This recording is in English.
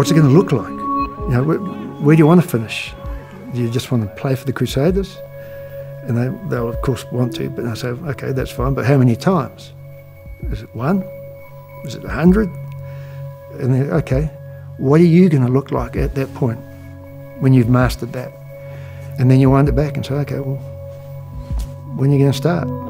what's it going to look like? You know, where, where do you want to finish? Do you just want to play for the Crusaders? And they, they'll, of course, want to, but I say, okay, that's fine, but how many times? Is it one? Is it a hundred? And then, okay, what are you going to look like at that point when you've mastered that? And then you wind it back and say, okay, well, when are you going to start?